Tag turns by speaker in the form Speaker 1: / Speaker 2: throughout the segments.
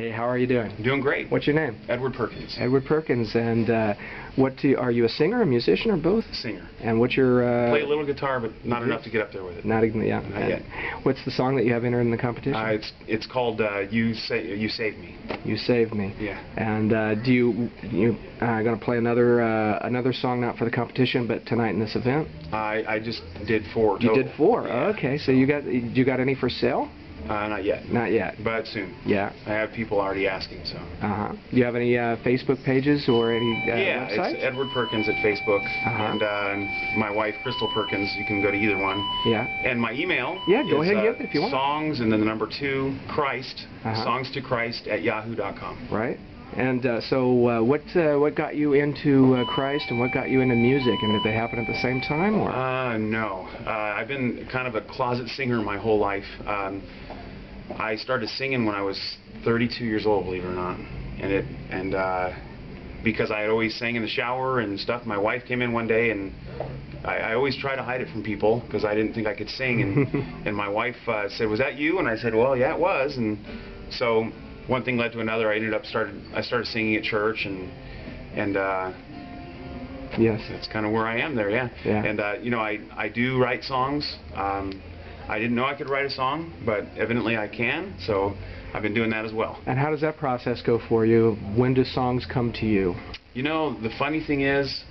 Speaker 1: Hey, how are you doing?
Speaker 2: I'm doing great.
Speaker 1: What's your name?
Speaker 2: Edward Perkins.
Speaker 1: Edward Perkins. And uh, what do you, are you a singer, a musician, or both?
Speaker 2: Singer.
Speaker 1: And what's your? Uh,
Speaker 2: Play a little guitar, but not enough to get up there with it.
Speaker 1: Not even yeah.
Speaker 2: Not yet.
Speaker 1: What's the song that you have entered in the competition?
Speaker 2: Uh, it's it's called uh, "You Say You Saved Me."
Speaker 1: you saved me.
Speaker 2: Yeah.
Speaker 1: And uh, do you you uh, going to play another uh, another song not for the competition, but tonight in this event?
Speaker 2: I I just did four.
Speaker 1: You did four.
Speaker 2: Yeah.
Speaker 1: Okay. So you got you got any for sale?
Speaker 2: Uh, not yet.
Speaker 1: Not yet.
Speaker 2: But soon.
Speaker 1: Yeah.
Speaker 2: I have people already asking. So.
Speaker 1: Uh huh. Do you have any uh, Facebook pages or any uh,
Speaker 2: yeah,
Speaker 1: websites?
Speaker 2: it's Edward Perkins at Facebook,
Speaker 1: Uh-huh.
Speaker 2: and uh, my wife Crystal Perkins. You can go to either one.
Speaker 1: yeah.
Speaker 2: And my email.
Speaker 1: Yeah, go
Speaker 2: is,
Speaker 1: ahead and
Speaker 2: uh,
Speaker 1: give it if you want.
Speaker 2: Songs and then the number two Christ.
Speaker 1: Uh-huh.
Speaker 2: Songs to Christ at yahoo.com.
Speaker 1: Right. And uh, so, uh, what uh, what got you into uh, Christ, and what got you into music? And did they happen at the same time, or?
Speaker 2: Uh, no. Uh, I've been kind of a closet singer my whole life. Um, I started singing when I was 32 years old, believe it or not, and it and uh, because I had always sang in the shower and stuff. My wife came in one day and I, I always try to hide it from people because I didn't think I could sing. And and my wife uh, said, "Was that you?" And I said, "Well, yeah, it was." And so one thing led to another. I ended up started I started singing at church and and. Uh,
Speaker 1: yes.
Speaker 2: that's kind of where I am there, yeah.
Speaker 1: Yeah.
Speaker 2: And uh, you know, I I do write songs. Um, I didn't know I could write a song, but evidently I can. So I've been doing that as well.
Speaker 1: And how does that process go for you? When do songs come to you?
Speaker 2: You know, the funny thing is,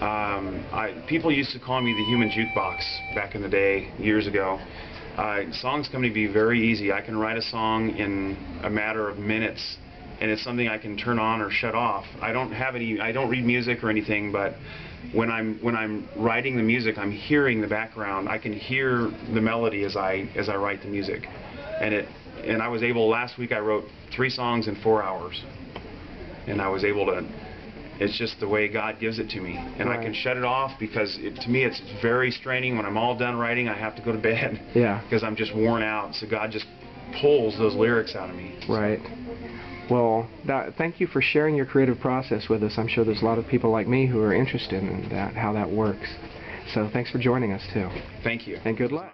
Speaker 2: um, I, people used to call me the human jukebox back in the day, years ago. Uh, songs come to me very easy. I can write a song in a matter of minutes, and it's something I can turn on or shut off. I don't have any. I don't read music or anything, but when I'm when I'm writing the music, I'm hearing the background. I can hear the melody as I as I write the music, and it. And I was able last week. I wrote three songs in four hours, and I was able to it's just the way God gives it to me, and I can shut it off because it, to me it's very straining. When I'm all done writing, I have to go to bed
Speaker 1: Yeah.
Speaker 2: because I'm just worn out. So God just pulls those lyrics out of me.
Speaker 1: Right. Well, that, thank you for sharing your creative process with us. I'm sure there's a lot of people like me who are interested in that, how that works. So thanks for joining us too,
Speaker 2: Thank you.
Speaker 1: and good luck.